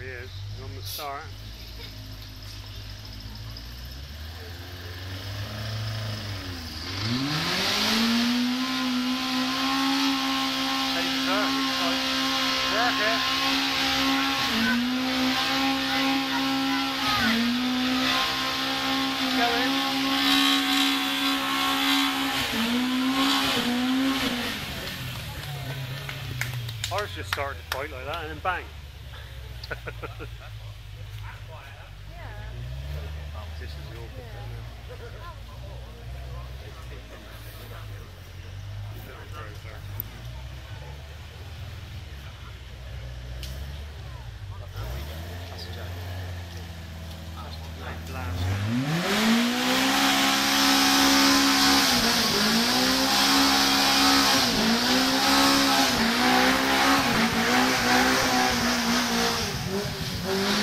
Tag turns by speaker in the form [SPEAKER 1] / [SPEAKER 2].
[SPEAKER 1] alright. Ready to start? Start. Ours just started to fight like that and then bang yeah. Mm-hmm.